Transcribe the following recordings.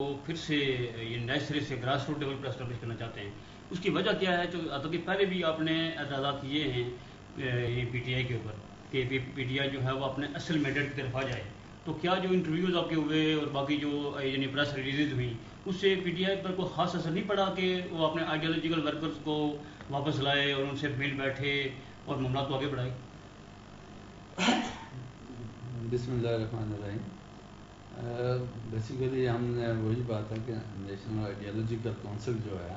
وہ پھر سے یہ نئے سرے سے گراس روٹ لیول پر اسٹیبلش کرنا چاہتے ہیں۔ اس کی وجہ کیا ہے جو کہ پہلے بھی آپ نے اعتراضات کیے ہیں یہ پی ٹی آئی کے اوپر کہ پی ٹی آئی جو ہے وہ اپنے اصل میڈٹ کی طرف آ جائے۔ تو کیا جو انٹرویوز آپ کے ہوئے اور باقی جو یعنی پریس ریلیز ہوئی اس سے پی ٹی آئی پر کوئی خاص اثر نہیں پڑا کہ وہ اپنے آئیڈیالوجیکل ورکرز کو واپس لائے اور ان سے مل بیٹھے اور معاملات کو آگے بڑھائے؟ بسم اللہ الرحمن الرحیم۔ بیسیکلی ہم نے وہی بات ہے کہ نیشنل آئیڈیالوجیکل کونسل جو ہے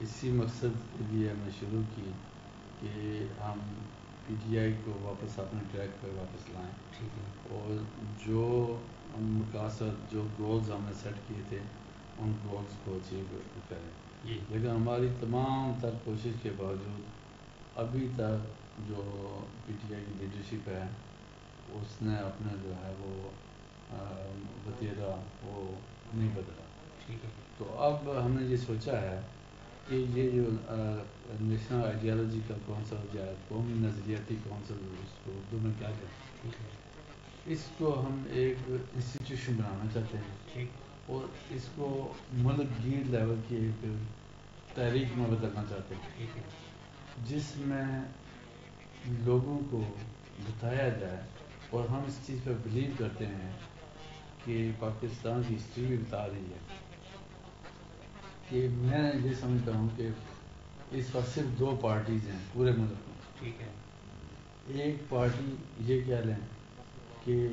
اسی مقصد کے لیے ہم نے شروع کی کہ ہم پی ٹی آئی کو واپس اپنے ٹریک پہ واپس لائیں۔ ٹھیک ہے۔ اور جو مقاصد جو گولز ہم نے سیٹ کیے تھے ان گولز کو اچیو کریں۔ جی۔ لیکن ہماری تمام تر کوشش کے باوجود ابھی تک جو پی ٹی آئی کی لیڈرشپ ہے اس نے اپنا جو ہے وہ وطیرہ وہ نہیں بدلا۔ تو اب ہم نے یہ سوچا ہے کہ یہ جو نیشنل آئیڈیالوجی کا کونسل یا قومی نظریاتی کونسل اس کو اردو میں کیا کہتے ہیں؟ اس کو ہم ایک انسٹیٹیوشن بنانا چاہتے ہیں۔ اور اس کو ملک گیر لیول کی ایک تحریک میں بدلنا چاہتے ہیں۔ جس میں لوگوں کو بتایا جائے اور ہم اس چیز پہ بلیو کرتے ہیں کہ پاکستان کی ہسٹری بھی بتا رہی ہے کہ میں یہ سمجھتا ہوں کہ اس وقت صرف دو پارٹیز ہیں پورے ملک میں۔ ٹھیک ہے۔ ایک پارٹی یہ کہہ لیں کہ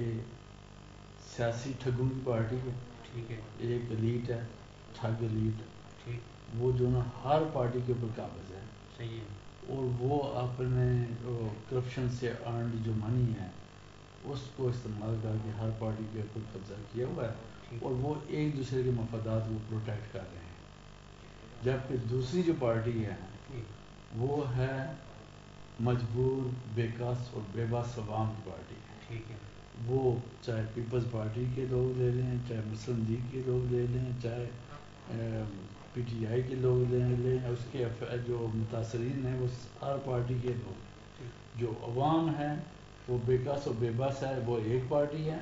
سیاسی ٹھگوں کی پارٹی ہے۔ ٹھیک ہے۔ ایک الیٹ ہے ٹھگ الیٹ ٹھیک۔ وہ جو نا ہر پارٹی کے اوپر قابض ہے۔ صحیح ہے۔ اور وہ اپنے کرپشن سے ارنڈ جو منی ہے اس کو استعمال کر کے ہر پارٹی کے اوپر قبضہ کیا ہوا ہے اور وہ ایک دوسرے کے مفادات کو پروٹیکٹ کر رہے ہیں۔ جبکہ دوسری جو پارٹی ہے وہ ہے مجبور بے کس اور بے بس عوام کی پارٹی ٹھیک ہے۔ وہ چاہے پیپلز پارٹی کے لوگ لے لیں چاہے مسلم لیگ کے لوگ لے لیں چاہے پی ٹی آئی کے لوگ لے لیں اس کے جو متاثرین ہیں وہ ہر پارٹی کے لوگ جو عوام ہیں وہ بے کس اور بے بس ہے وہ ایک پارٹی ہے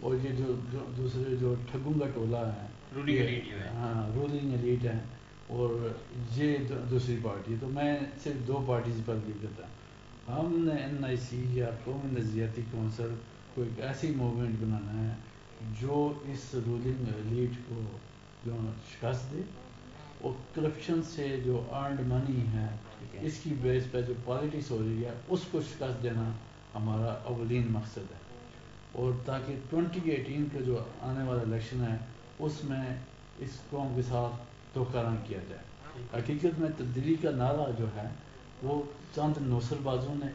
اور یہ جو دوسرے جو ٹھگوں کا ٹولہ ہے۔ ہاں رولنگ ایلیٹ ہے اور یہ دوسری پارٹی ہے۔ تو میں صرف دو پارٹیز پر بھی کرتا ہوں۔ ہم نے این آئی سی یا قومی نظریاتی کونسل کو ایک ایسی موومنٹ بنانا ہے جو اس رولنگ ایلیٹ کو جو شکست دے اور کرپشن سے جو ارنڈ منی ہے اس کی بیس پہ جو پالیٹکس ہو رہی ہے اس کو شکست دینا ہمارا اولین مقصد ہے۔ اور تاکہ ٹونٹی ایٹین کا جو آنے والا الیکشن ہے اس میں اس قوم کے ساتھ دھوکہ رنگ کیا جائے۔ حقیقت میں تبدیلی کا نعرہ جو ہے وہ چند نوسر بازوں نے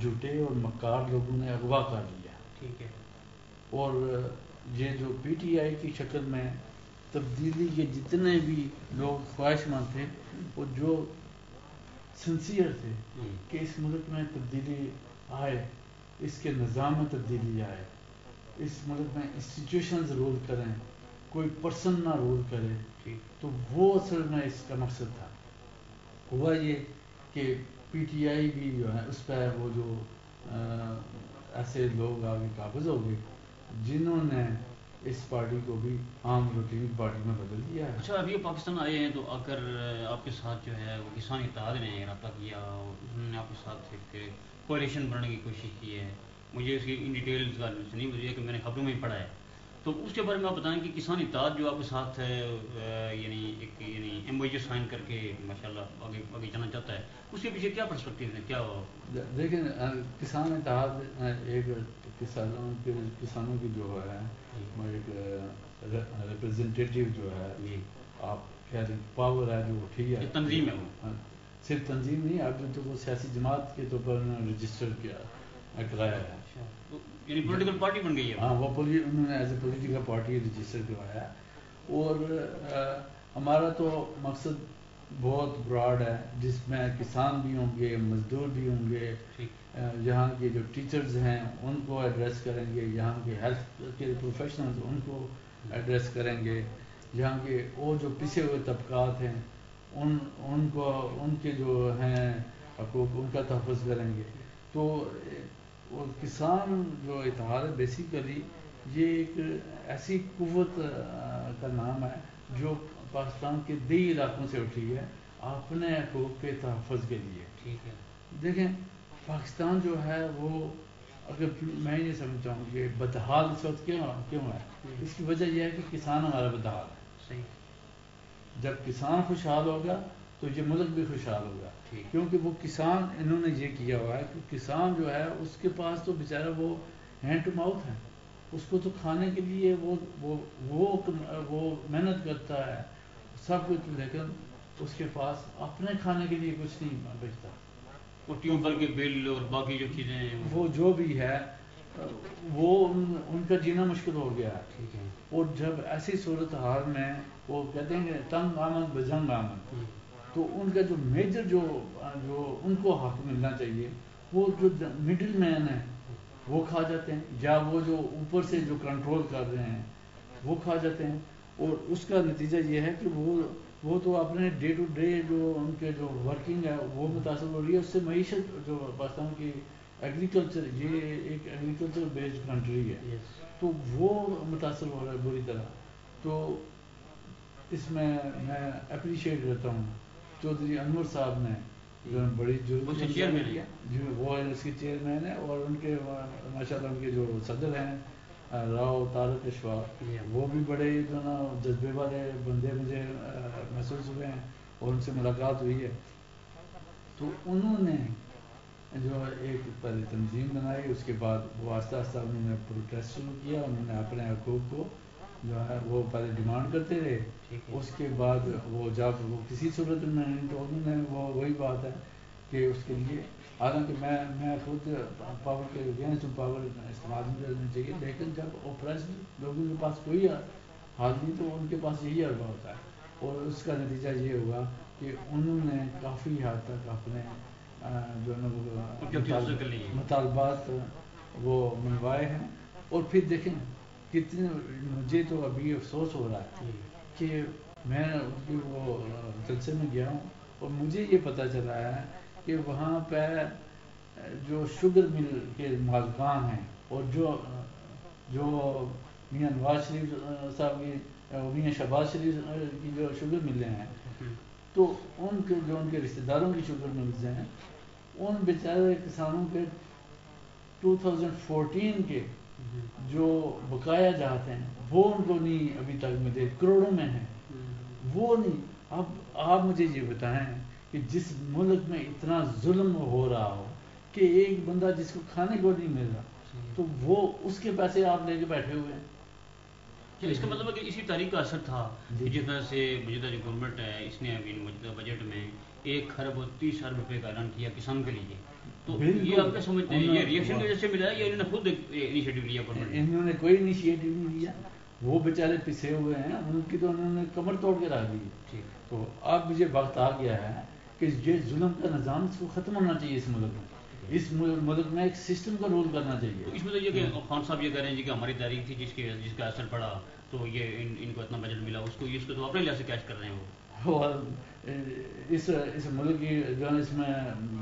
جھوٹے اور مکار لوگوں نے اغوا کر لیا۔ ٹھیک ہے۔ اور یہ جو پی ٹی آئی کی شکل میں تبدیلی کے جتنے بھی لوگ خواہش مند تھے وہ جو سنسیئر تھے کہ اس ملک میں تبدیلی آئے اس کے نظام میں تبدیلی آئے۔ اس ملک میں انسٹیٹیوشنز رول کریں کوئی پرسن نہ رول کرے تو وہ اصل میں اس کا مقصد تھا۔ ہوا یہ کہ پی ٹی آئی بھی جو ہے اس پہ وہ جو ایسے لوگ آگے قابض ہو گئے جنہوں نے اس پارٹی کو بھی عام روٹین پارٹی میں بدل دیا ہے۔ اچھا ابھی پاکستان آئے ہیں تو آ کر آپ کے ساتھ جو ہے وہ کسان اتحاد نے رابطہ کیا اور انہوں نے آپ کے ساتھ ایک کولیشن بنانے کی کوشش کی ہے۔ مجھے اس کی ان ڈیٹیلز کا نہیں، مجھے کہ میں نے خبروں میں ہی پڑھا ہے۔ تو اس کے بارے میں آپ بتائیں کہ کسان اتحاد جو آپ کے ساتھ ہے یعنی ایک یعنی ایم او سائن کر کے ماشاء اللہ آگے آگے چلنا چاہتا ہے اس کے پیچھے کیا پرسپیکٹیو ہے کیا دیکھیں کسان اتحاد ایک کسانوں کے کسانوں کی جو ہے وہ ایک ریپرزنٹیٹیو جو ہے جی۔ آپ کہہ رہے پاور ہے جو ٹھیک ہے۔ تنظیم ہے وہ۔ ہاں، صرف تنظیم نہیں اب جو وہ سیاسی جماعت کے طور پر رجسٹر کیا کرایا ہے۔ اچھا، یعنی پولیٹیکل پارٹی بن گئی ہے۔ ہاں وہ انہوں نے as a political party register کروایا۔ اور ہمارا تو مقصد بہت براڈ ہے جس میں کسان بھی ہوں گے مزدور بھی ہوں گے۔ یہاں کے جو ٹیچرز ہیں ان کو ایڈریس کریں گے۔ یہاں کے ہیلتھ کے پروفیشنلز ان کو ایڈریس کریں گے۔ یہاں کے اور جو پیچھے ہوئے طبقات ہیں ان ان کو ان کے جو ہیں حقوق ان کا تحفظ کریں گے۔ تو کسان جو اتحاد ہے بیسیکلی یہ ایک ایسی قوت کا نام ہے جو پاکستان کے دی علاقوں سے اٹھی ہے اپنے حقوق کے تحفظ کے لیے۔ ٹھیک ہے۔ دیکھیں پاکستان جو ہے وہ اگر میں نہیں سمجھتا ہوں کہ بدحال اس وقت کیوں کیوں ہے؟ اس کی وجہ یہ ہے کہ کسان ہمارا بدحال ہے۔ صحیح۔ جب کسان خوشحال ہوگا تو یہ ملک بھی خوشحال ہوگا کیونکہ وہ کسان انہوں نے یہ کیا ہوا ہے کہ کسان جو ہے اس کے پاس تو بیچارہ وہ ہینڈ ٹو ماؤتھ ہے۔ اس کو تو کھانے کے لیے وہ وہ وہ وہ محنت کرتا ہے سب کچھ لیکن اس کے پاس اپنے کھانے کے لیے کچھ نہیں بچتا۔ وہ ٹیوب کے بل اور باقی جو چیزیں وہ جو بھی ہے وہ ان کا جینا مشکل ہو گیا۔ ٹھیک ہے۔ اور جب ایسی صورت حال میں وہ کہتے ہیں کہ تنگ آمد بجنگ آمد۔ تو ان کا جو میجر جو جو ان کو حق ملنا چاہیے وہ جو مڈل مین ہے وہ کھا جاتے ہیں۔ یا وہ جو اوپر سے جو کنٹرول کر رہے ہیں وہ کھا جاتے ہیں۔ اور اس کا نتیجہ یہ ہے کہ وہ وہ تو اپنے ڈے ٹو ڈے جو ان کے جو ورکنگ ہے وہ متاثر ہو رہی ہے۔ اس سے معیشت جو پاکستان کی ایگریکلچر یہ ایک ایگریکلچر بیسڈ کنٹری ہے۔ تو وہ متاثر ہو رہا ہے بری طرح۔ تو اس میں میں اپریشیٹ کرتا ہوں۔ چودھری انور صاحب نے جو بڑی جی وہ اس کے چیئرمین ہے اور ان کے ماشاء اللہ ان کے جو صدر ہیں راؤ تارک اشفاق وہ بھی بڑے جو نا جذبے والے بندے مجھے محسوس ہوئے ہیں اور ان سے ملاقات ہوئی ہے۔ تو انہوں نے جو ایک پہلے تنظیم بنائی اس کے بعد وہ آہستہ آہستہ انہوں نے پروٹیسٹ شروع کیا انہوں نے اپنے حقوق کو جو ہے وہ پہلے ڈیمانڈ کرتے رہے۔ اس کے بعد وہ جب وہ کسی صورت میں تو انہوں نے وہ وہی بات ہے کہ اس کے لیے حالانکہ میں میں خود پاور کے اگینسٹ پاور استعمال نہیں کرنا چاہیے لیکن جب اوپریس لوگوں کے پاس کوئی حال نہیں تو ان کے پاس یہی عربہ ہوتا ہے۔ اور اس کا نتیجہ یہ ہوگا کہ انہوں نے کافی حد تک اپنے جو ہے مطالبات وہ منوائے ہیں۔ اور پھر دیکھیں کتنے مجھے تو ابھی افسوس ہو رہا ہے کہ میں ان وہ جلسے میں گیا ہوں اور مجھے یہ پتہ چلا ہے کہ وہاں پہ جو شوگر مل کے مالکان ہیں اور جو جو میاں نواز شریف صاحب کی میاں شہباز شریف کی جو شوگر ملیں ہیں، تو ان کے جو ان کے رشتہ داروں کی شوگر ملز ہیں، ان بیچارے کسانوں کے ٹو تھاؤزینڈ فورٹین کے جو بقایا جاتے ہیں وہ ان کو نہیں ابھی تک ملے کروڑوں میں ہیں۔ وہ نہیں۔ اب آپ مجھے یہ بتائیں کہ جس ملک میں اتنا ظلم ہو رہا ہو کہ ایک بندہ جس کو کھانے کو نہیں مل رہا تو وہ اس کے پیسے آپ لے کے بیٹھے ہوئے ہیں۔ اس کا مطلب ہے کہ اسی تاریخ کا اثر تھا جی۔ جس طرح سے موجودہ جو گورنمنٹ ہے اس نے ابھی موجودہ بجٹ میں ایک خرب تیس ارب روپے کا اعلان کیا کسان کے لیے۔ تو یہ آپ کیا سمجھتے ہیں؟ یہ ریئیکشن کی وجہ سے ملا ہے یا انہوں نے خود انیشیٹو لیا انہوں نے کوئی انیشیٹو نہیں لیا۔ وہ بیچارے پسے ہوئے ہیں۔ ان کی تو انہوں نے کمر توڑ کے رکھ دی۔ تو اب مجھے وقت آ گیا ہے کہ یہ ظلم کا نظام اس کو ختم ہونا چاہیے اس ملک میں۔ اس ملک میں ایک سسٹم کا رول کرنا چاہیے۔ اس میں تو یہ کہ خان صاحب یہ کہہ رہے ہیں جی کہ ہماری تاریخ تھی جس کے جس کا اثر پڑا تو یہ ان ان کو اتنا بجٹ ملا اس کو اس کو تو اپنے لحاظ سے کیش کر رہے ہیں وہ۔ اس اس ملک کی جو ہے اس میں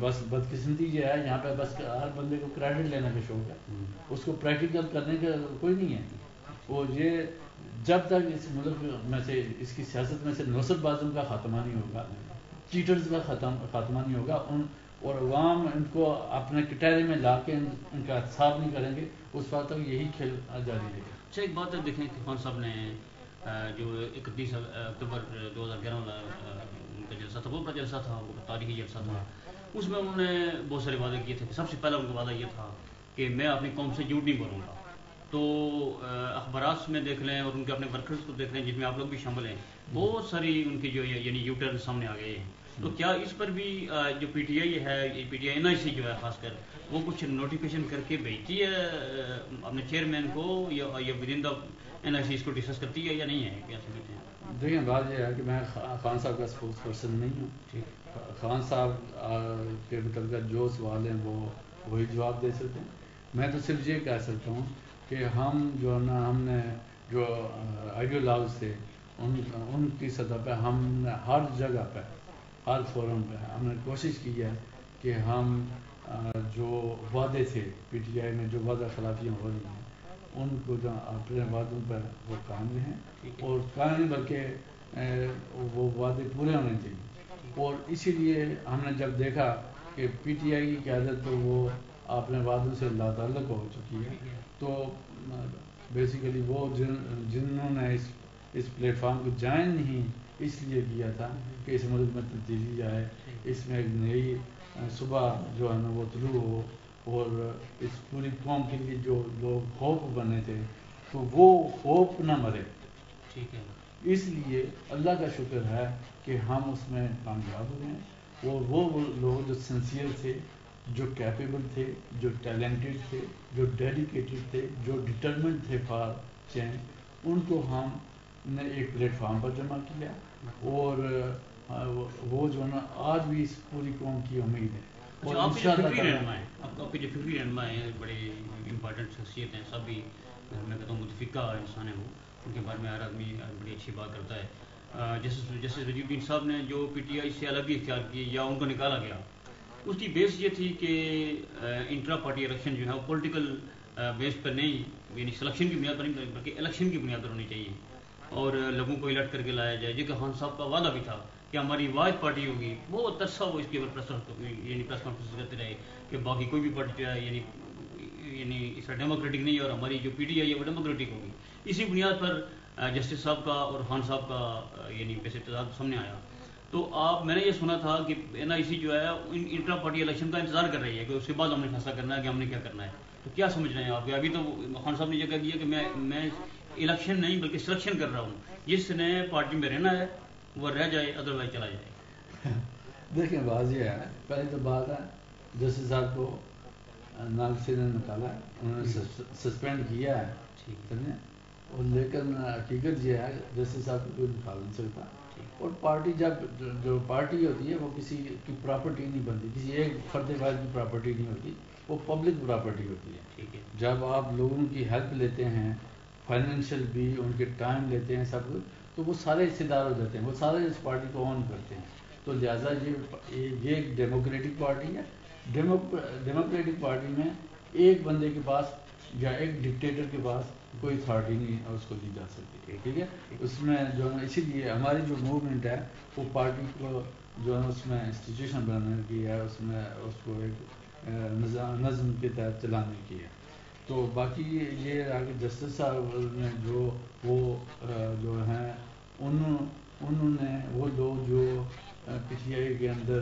بس بدقسمتی یہ ہے یہاں پہ بس ہر بندے کو کریڈٹ لینے کا شوق ہے۔ اس کو پریکٹیکل کرنے کا کوئی نہیں ہے۔ وہ یہ جب تک اس ملک میں سے اس کی سیاست میں سے نوسط بازوں کا خاتمہ نہیں ہوگا چیٹرز کا خاتمہ نہیں ہوگا ان اور عوام ان کو اپنے کٹہرے میں لا کے ان کا احتساب نہیں کریں گے، اس وقت تک یہی کھیل جاری رہے گا۔ اچھا ایک بات دیکھیں کہ خان صاحب نے جو اکتیس اکتوبر دو ہزار گیارہ والا ان کا جلسہ تھا وہ بڑا جلسہ تھا وہ تاریخی جلسہ تھا۔ اس میں انہوں نے بہت سارے وعدے کیے تھے۔ سب سے پہلا ان کا وعدہ یہ تھا کہ میں اپنی قوم سے جھوٹ نہیں بولوں گا۔ تو اخبارات میں دیکھ لیں اور ان کے اپنے ورکرز کو دیکھ لیں جس میں آپ لوگ بھی شامل ہیں، بہت ساری ان کی جو یعنی یو ٹرن سامنے آ گئے ہیں۔ تو کیا اس پر بھی جو پی ٹی آئی ہے پی ٹی آئی این آئی سی جو ہے خاص کر وہ کچھ نوٹیفکیشن کر کے بھیجتی ہے اپنے چیئرمین کو یا ود ان دا این آئی سی اس کو ڈسکس کرتی ہے یا نہیں ہے؟ کیا سمجھتے ہیں؟ دیکھیں بات یہ ہے کہ میں خان صاحب کا اسپوکس پرسن نہیں ہوں۔ ٹھیک۔ خان صاحب کے متعلق جو سوال ہیں وہ وہی جواب دے سکتے ہیں۔ میں تو صرف یہ کہہ سکتا ہوں کہ ہم جو ہے نا ہم نے جو آئیڈیولاز تھے ان ان کی سطح پہ ہم نے ہر جگہ پہ ہر فورم پہ ہم نے کوشش کی ہے کہ ہم جو وعدے تھے پی ٹی آئی میں جو وعدہ خلافیاں ہو رہی ہیں ان کو جو اپنے وعدوں پر وہ کام ہے۔ اور کام بلکہ وہ وعدے پورے ہونے چاہیے۔ اور اسی لیے ہم نے جب دیکھا کہ پی ٹی آئی کی قیادت تو وہ اپنے وعدوں سے لا تعلق ہو چکی ہے تو بیسیکلی وہ جن جنہوں نے اس اس پلیٹ فارم کو جوائن نہیں اس لیے کیا تھا کہ اس ملک میں تبدیلی جائے اس میں ایک نئی صبح جو ہے نا وہ طلوع ہو اور اس پوری قوم کے لیے جو لوگ خوف بنے تھے تو وہ خوف نہ مرے۔ ٹھیک ہے۔ اس لیے اللہ کا شکر ہے کہ ہم اس میں کامیاب ہوئے ہیں اور وہ لوگ جو سنسیئر تھے جو کیپیبل تھے جو ٹیلنٹڈ تھے جو ڈیڈیکیٹڈ تھے جو ڈٹرمنٹ تھے فار چینج ان کو ہم نے ایک پلیٹ فارم پر جمع کیا اور وہ جو ہے نا آج بھی اس پوری قوم کی امید ہے۔ اچھا آپ کے جو فکری آپ فکری رہنما ہیں بڑے امپارٹنٹ شخصیت ہیں سب بھی۔ میں کہتا ہوں متفقہ انسان ہیں وہ۔ ان کے بارے میں ہر آدمی بڑی اچھی بات کرتا ہے۔ جیسے جیسے رجیب الدین صاحب نے جو پی ٹی آئی سے الگ اختیار کی یا ان کو نکالا گیا اس کی بیس یہ تھی کہ انٹرا پارٹی الیکشن جو ہے وہ پولیٹیکل بیس پر نہیں یعنی سلیکشن کی بنیاد پر نہیں بلکہ الیکشن کی بنیاد پر ہونی چاہیے۔ اور لوگوں کو الٹ کر کے لایا جائے جی کہ خان صاحب کا وعدہ بھی تھا کہ ہماری واحد پارٹی ہوگی، بہت عرصہ وہ اس کے اوپر یعنی پریس کانفرنس کرتے رہے کہ باقی کوئی بھی پارٹی جو ہے یعنی یعنی اس کا ڈیموکریٹک نہیں اور ہماری جو پی ٹی آئی ہے وہ ڈیموکریٹک ہوگی۔ اسی بنیاد پر جسٹس صاحب کا اور خان صاحب کا یعنی ویسے اتحاد سامنے آیا۔ تو آپ میں نے یہ سنا تھا کہ این آئی سی جو ہے انٹرا پارٹی الیکشن کا انتظار کر رہی ہے کہ اس کے بعد ہم نے فیصلہ کرنا ہے کہ ہم نے کیا کرنا ہے۔ تو کیا سمجھ رہے ہیں آپ کے ابھی تو خان صاحب نے یہ کہہ دیا کہ میں میں الیکشن نہیں بلکہ سلیکشن کر رہا ہوں۔ جس نے پارٹی میں رہنا ہے وہ رہ جائے ادر وائز چلا جائے۔ دیکھیں واضح ہے پہلی تو بات ہے جسٹس صاحب کو ناگسی نے نکالا ہے انہوں نے سسپینڈ کیا ہے۔ سمجھیں اور لیکن حقیقت یہ ہے جسٹس صاحب کو کوئی نکال نہیں سکتا اور پارٹی جب جو پارٹی ہوتی ہے وہ کسی کی پراپرٹی نہیں بنتی کسی ایک فرد واحد کی پراپرٹی نہیں ہوتی وہ پبلک پراپرٹی ہوتی ہے۔ جب آپ لوگوں کی ہیلپ لیتے ہیں فائنینشیل بھی ان کے ٹائم لیتے ہیں سب کچھ تو وہ سارے حصے دار ہو جاتے ہیں، وہ سارے اس پارٹی کو آن کرتے ہیں۔ تو لہٰذا یہ یہ ایک ڈیموکریٹک پارٹی ہے۔ ڈیموکریٹک پارٹی میں ایک بندے کے پاس یا ایک ڈکٹیٹر کے پاس کوئی اتھارٹی نہیں اس کو دی جا سکتی ٹھیک ہے؟ اس میں جو ہے اسی لیے ہماری جو موومنٹ ہے، وہ پارٹی کو جو ہے اس میں انسٹیٹیوشن بنانے کی ہے، اس میں اس کو ایک نظم کے تحت چلانے کی ہے۔ تو باقی یہ رہا کہ جسٹس صاحب نے جو وہ جو ہیں انہوں انہوں نے وہ لوگ جو پی ٹی آئی کے اندر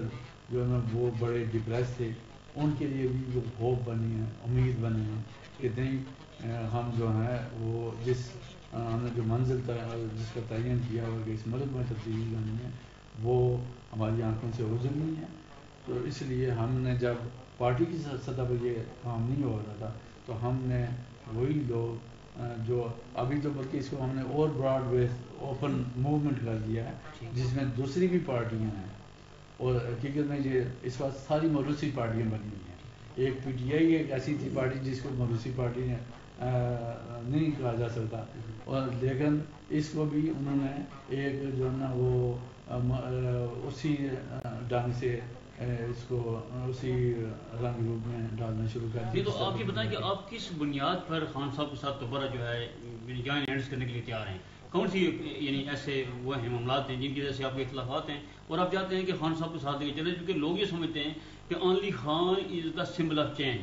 جو ہے نا وہ بڑے ڈپریس تھے، ان کے لیے بھی وہ ہوپ بنی ہے، امید بنی ہے کہ نہیں ہم جو ہیں، وہ جس ہم نے جو منزل جس کا تعین کیا ہوا کہ اس ملک میں تبدیلی لانی ہے، وہ ہماری آنکھوں سے اوجل نہیں ہے۔ تو اس لیے ہم نے جب پارٹی کی سطح پر یہ کام نہیں ہو رہا تھا تو ہم نے وہی لوگ جو ابھی تو بلکہ اس کو ہم نے اور براڈ بیس اوپن موومنٹ کر دیا ہے جس میں دوسری بھی پارٹیاں ہیں۔ اور حقیقت میں یہ اس وقت ساری موروثی پارٹیاں بنی ہوئی ہیں۔ ایک پی ٹی آئی ایک ایسی تھی پارٹی جس کو موروثی پارٹی نے نہیں کہا جا سکتا۔ اور لیکن اس کو بھی انہوں نے ایک جو ہے نا وہ اسی ڈھنگ سے اس کو اسی رنگ روپ میں ڈالنا شروع کر دیا تو آپ یہ بتائیں کہ آپ کس بنیاد پر خان صاحب کے ساتھ دوبارہ جو ہے جوائن ہینڈس کرنے کے لیے تیار ہیں؟ کون سی یعنی ایسے وہ ہیں معاملات ہیں جن کی وجہ سے آپ کے اختلافات ہیں؟ اور آپ چاہتے ہیں کہ خان صاحب کے ساتھ لے کے چلے کیونکہ لوگ یہ سمجھتے ہیں کہ only Khan is the symbol of change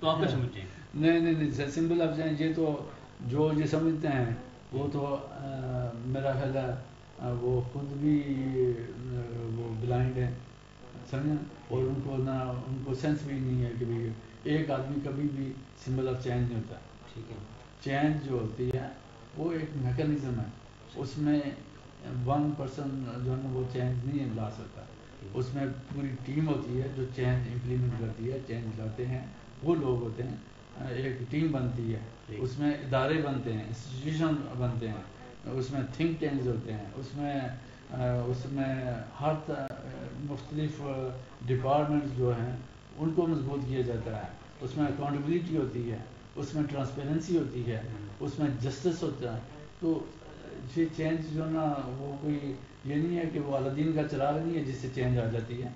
تو آپ کیا سمجھتے ہیں؟ نہیں نہیں نہیں سمبل آف چینج یہ تو جو یہ سمجھتے ہیں وہ تو میرا خیال ہے وہ خود بھی وہ بلائنڈ ہیں۔ سمجھیں اور ان کو نہ ان کو سینس بھی نہیں ہے کہ بھائی ایک آدمی کبھی بھی سمبل آف چینج نہیں ہوتا۔ ٹھیک ہے۔ چینج جو ہوتی ہے وہ ایک میکانزم ہے۔ اس میں ون پرسن جو ہے نا وہ چینج نہیں لا سکتا۔ اس میں پوری ٹیم ہوتی ہے جو چینج امپلیمنٹ کرتی ہے چینج لاتے ہیں۔ وہ لوگ ہوتے ہیں۔ ایک ٹیم بنتی ہے۔ اس میں ادارے بنتے ہیں انسٹیٹیوشن بنتے ہیں۔ اس میں تھنک ٹینکس ہوتے ہیں۔ اس میں اس میں ہر مختلف ڈپارٹمنٹس جو ہیں، ان کو مضبوط کیا جاتا ہے۔ اس میں اکاؤنٹیبلٹی ہوتی ہے، اس میں ٹرانسپیرنسی ہوتی ہے، اس میں جسٹس ہوتا ہے۔ تو یہ چینج جو نا، وہ کوئی یہ نہیں ہے کہ وہ الدین کا چراغ نہیں ہے جس سے چینج آ جاتی ہے۔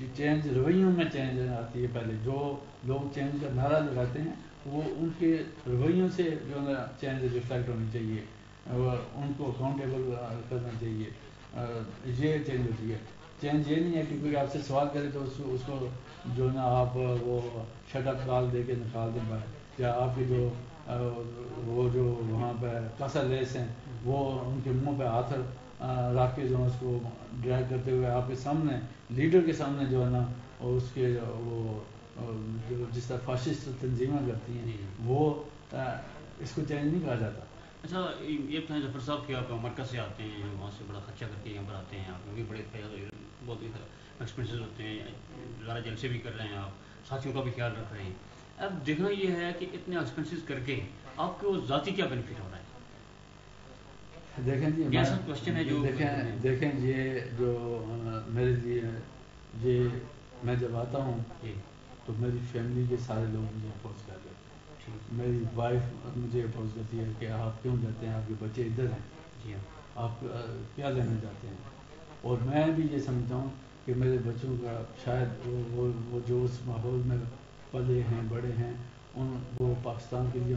جو چینج رویوں میں چینج آتی ہے پہلے، جو لوگ چینج کا نعرہ لگاتے ہیں، وہ ان کے رویوں سے جو ہے چینج ریفلیکٹ ہونی چاہیے ان کو اکاؤنٹیبل کرنا چاہیے۔ یہ چینج ہوتی ہے۔ چینج یہ نہیں ہے کہ کوئی آپ سے سوال کرے تو اس کو جو نا آپ وہ شٹ اپ کال دے کے نکال دیں باہر یا آپ کی جو وہ جو وہاں پہ کسا لیس ہیں وہ ان کے منہ پہ ہاتھ رکھ کے جو ہے اس کو ڈرائیو کرتے ہوئے آپ کے سامنے لیڈر کے سامنے جو ہے نا اس کے وہ جس طرح فاشسٹ تنظیمیں کرتی ہیں وہ اس کو چینج نہیں کہا جاتا۔ اچھا یہ بتائیں ظفر صاحب کہ آپ مرکز سے آتے ہیں وہاں سے بڑا خرچہ کر کے یہاں پر آتے ہیں آپ بھی بڑے بہت ایکسپینسز ہوتے ہیں زیادہ جلسے بھی کر رہے ہیں آپ ساتھیوں کا بھی خیال رکھ رہے ہیں۔ اب دیکھنا یہ ہے کہ اتنے ایکسپینسز کر کے آپ کو ذاتی کیا بینیفٹ ہو رہا ہے؟ دیکھیں جی کوشچن ہے جو دیکھیں دیکھیں یہ جو میرے لیے یہ میں جب آتا ہوں جی۔ تو میری فیملی کے سارے لوگ مجھے اپوز کر دیتے ہیں۔ میری وائف مجھے اپوز کرتی ہے کہ آپ کیوں جاتے ہیں؟ آپ کے بچے ادھر ہیں۔ جی ہاں۔ آپ کیا لینے جاتے ہیں؟ اور میں بھی یہ سمجھتا ہوں کہ میرے بچوں کا شاید وہ وہ جو اس ماحول میں پلے ہیں بڑے ہیں ان وہ پاکستان کے لیے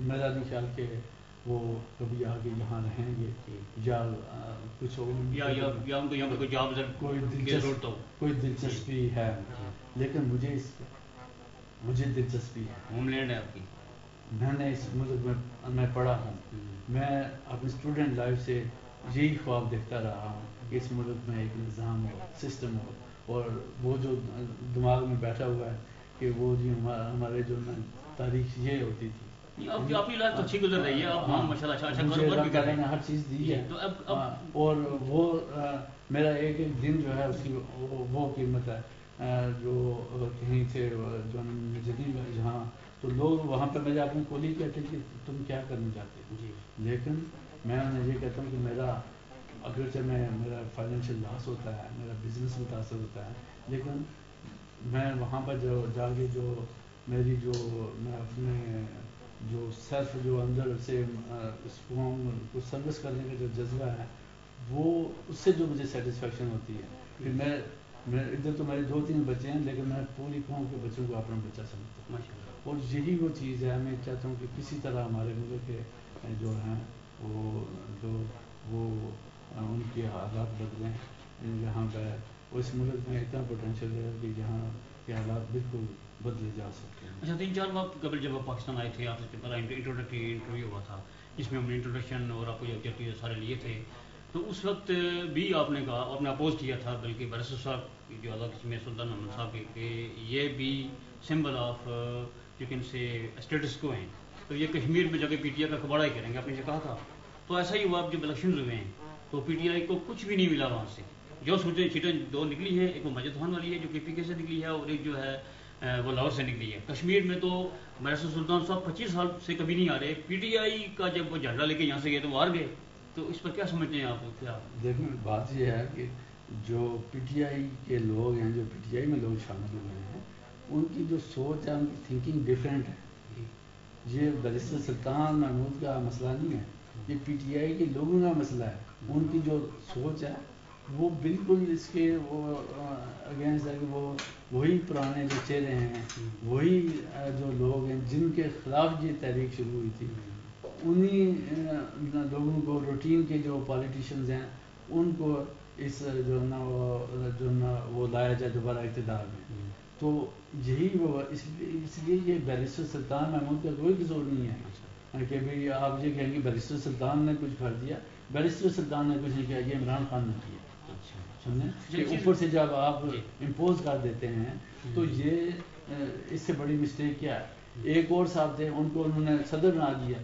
میرا نہیں خیال کہ وہ کبھی آگے یہاں رہیں گے یا کچھ کوئی دلچسپی ہے۔ لیکن مجھے اس مجھے دلچسپی ہے۔ ہوم لینڈ ہے آپ کی۔ میں نے اس ملک میں میں پڑھا ہوں۔ میں اپنی اسٹوڈنٹ لائف سے یہی خواب دیکھتا رہا ہوں اس ملک میں ایک نظام ہو سسٹم ہو اور وہ جو دماغ میں بیٹھا ہوا ہے کہ وہ جی ہمارے جو تاریخ یہ ہوتی تھی۔ ہر چیز دی ہے۔ اور وہ میرا ایک ایک دن جو ہے اس کی وہ قیمت ہے۔ جو کہیں سے جو جدید جہاں تو لوگ وہاں پہ میرے اپنے کولی کہتے کہ تم کیا کرنا چاہتے جی۔ لیکن میں انہیں یہ کہتا ہوں کہ میرا اگرچہ میں میرا فائنینشیل لاس ہوتا ہے میرا بزنس متاثر ہوتا ہے لیکن میں وہاں پر جو جا کے جو میری جو میں اپنے جو سیلف جو اندر سے اس قوم کو سروس کرنے کا جو جذبہ ہے وہ اس سے جو مجھے سیٹسفیکشن ہوتی ہے۔ کہ میں میں ادھر تو میرے دو تین بچے ہیں لیکن میں پوری قوم کے بچوں کو اپنا بچہ سمجھتا ہوں۔ اور یہی وہ چیز ہے میں چاہتا ہوں کہ کسی طرح ہمارے ملک کے جو ہیں وہ جو وہ ان کے حالات بدلیں جہاں پہ اس ملک میں اتنا پوٹینشیل ہے کہ جہاں کے حالات بالکل بدلے جا سکتے ہیں۔ اچھا تین چار بار قبل جب آپ پاکستان آئے تھے، آپ سے پہلا انٹروڈکٹری انٹرویو ہوا تھا، جس میں ہم نے انٹروڈکشن اور آپ کو آبجیکٹیو سارے لیے تھے۔ تو اس وقت بھی آپ نے کہا، آپ نے اپوز کیا تھا، بلکہ برس صاحب جو اللہ قسم سلطان محمد صاحب کے کہ یہ بھی symbol of you can say status quo ہیں۔ تو یہ کشمیر میں جا کے پی ٹی آئی کا کباڑا ہی کریں گے، آپ نے یہ کہا تھا۔ تو ایسا ہی ہوا اب جب الیکشن ہوئے ہیں۔ تو پی ٹی آئی کو کچھ بھی نہیں ملا وہاں سے۔ جو سوچیں سیٹیں دو نکلی ہے ایک وہ مجد خان والی ہے جو کے پی کے سے نکلی ہے اور ایک جو ہے وہ لاہور سے نکلی ہے۔ کشمیر میں تو مرسل سلطان صاحب پچیس سال سے کبھی نہیں آ رہے۔ پی ٹی آئی کا جب وہ جھنڈا لے کے یہاں سے گئے تو وہ ہار گئے۔ تو اس پر کیا سمجھتے ہیں آپ کیا دیکھیں بات یہ ہے کہ جو پی ٹی آئی کے لوگ ہیں، جو پی ٹی آئی میں لوگ شامل ہوئے ہیں، ان کی جو سوچ ہے، ان کی تھنکنگ ڈفرینٹ ہے۔ یہ برسر سلطان محمود کا مسئلہ نہیں ہے۔ یہ پی ٹی آئی کے لوگوں کا مسئلہ ہے۔ ان کی جو سوچ ہے، وہ بالکل اس کے وہ اگینسٹ ہے کہ وہ وہی پرانے جو چہرے ہیں، وہی جو لوگ ہیں جن کے خلاف یہ تحریک شروع ہوئی تھی۔ انہی لوگوں کو روٹین کے جو پالیٹیشنز ہیں، ان کو اس جو نا، وہ، جو نا، وہ لایا جائے دوبارہ اقتدار میں۔ تو یہی وہ اس لیے یہ بیرسٹر سلطان محمود کا کوئی قصور نہیں ہے۔ کہ بھائی آپ یہ کہیں گے بیرسٹر سلطان نے کچھ کر دیا۔ بیرسٹر سلطان نے کچھ نہیں کیا یہ عمران خان نے کیا۔ سمجھیں کہ اوپر سے جب آپ امپوز کر دیتے ہیں تو یہ اس سے بڑی مسٹیک کیا ہے؟ ایک اور صاحب تھے ان کو انہوں نے صدر بنا دیا۔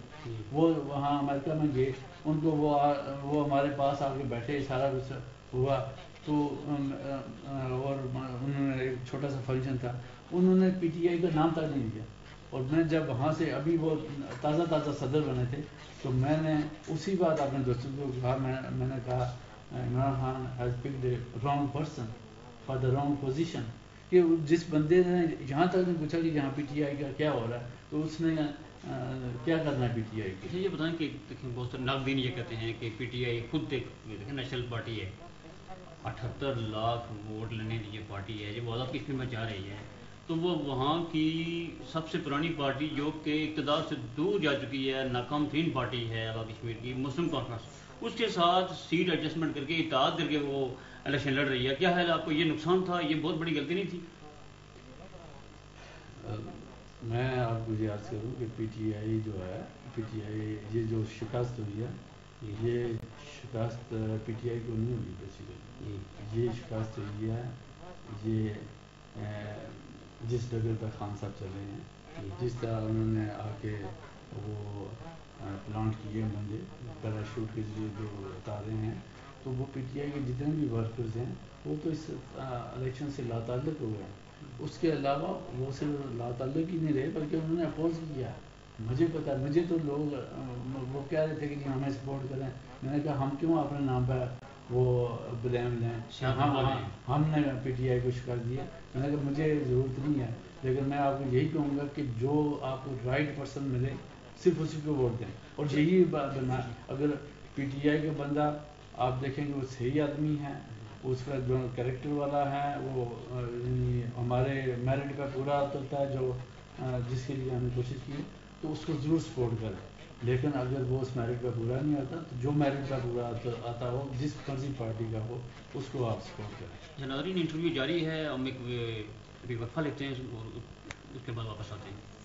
وہ وہاں امریکہ میں گئے ان کو وہ وہ ہمارے پاس آ کے بیٹھے سارا کچھ ہوا۔ تو اور انہوں نے ایک چھوٹا سا فنکشن تھا۔ انہوں نے پی ٹی آئی کا نام تک نہیں دیا اور میں جب وہاں سے ابھی وہ تازہ تازہ صدر بنے تھے، تو میں نے اسی بات اپنے دوستوں کو کہا، میں نے کہا، Imran Khan has picked a wrong person for the wrong position کہ جس بندے نے یہاں تک نے پوچھا کہ یہاں پی ٹی آئی کا کیا ہو رہا ہے، تو اس نے کیا کرنا ہے پی ٹی آئی کے؟ اچھا، یہ بتائیں کہ دیکھیں، بہت سارے ناقدین یہ کہتے ہیں کہ پی ٹی آئی خود دیکھیں نیشنل پارٹی ہے۔ اٹھہتر لاکھ ووٹ لینے کی یہ پارٹی ہے جب وہ کی اسپیڈ میں جا رہی ہے۔ تو وہ وہاں کی سب سے پرانی پارٹی جو کہ اقتدار سے دور جا چکی ہے، ناکام ترین پارٹی ہے علاقہ کشمیر کی، مسلم کانفرنس اس کے ساتھ سیٹ ایڈجسٹمنٹ کر کے اتحاد کر کے وہ الیکشن لڑ رہی ہے۔ کیا ہے آپ کو یہ نقصان تھا؟ یہ بہت بڑی غلطی نہیں تھی؟ میں آپ کو یہ عرض کروں کہ پی ٹی آئی جو ہے، پی ٹی آئی یہ جو شکست ہوئی ہے، یہ شکست پی ٹی آئی کو نہیں ہوئی بیسیکلی یہ شکست ہوئی ہے، یہ جس ڈگر پہ خان صاحب چلے ہیں جس طرح انہوں نے آ کے وہ پلانٹ کیے بندے پیراشوٹ کے ذریعے جو اتارے ہیں، تو وہ پی ٹی آئی کے جتنے بھی ورکرز ہیں، وہ تو اس الیکشن سے لا تعلق ہو گئے اس کے علاوہ وہ صرف لا تعلق ہی نہیں رہے، بلکہ انہوں نے اپوز کیا۔ مجھے پتا، مجھے تو لوگ وہ کہہ رہے تھے کہ جی ہمیں سپورٹ کریں۔ میں نے کہا، ہم کیوں اپنے نام پہ وہ بلیم لیں ہم نے پی ٹی آئی کو شکار دیا۔ میں نے کہا مجھے ضرورت نہیں ہے۔ لیکن میں آپ کو یہی کہوں گا کہ جو آپ کو رائٹ پرسن ملے صرف اسی کو ووٹ دیں۔ اور یہی بنا اگر پی ٹی آئی کا بندہ آپ دیکھیں گے وہ صحیح آدمی ہے اس کا جو کریکٹر والا ہے وہ یعنی ہمارے میرٹ کا پورا اترتا ہے جو جس کے لیے ہم نے کوشش کی تو اس کو ضرور سپورٹ کریں۔ لیکن اگر وہ اس میرٹ کا پورا نہیں آتا تو جو میرٹ کا پورا آتا ہو، جس فرضی پارٹی کا ہو، اس کو آپ سپورٹ کریں۔ جنادرین انٹرویو جاری ہے، ہم ایک وقفہ لیتے ہیں اس کے بعد واپس آتے ہیں۔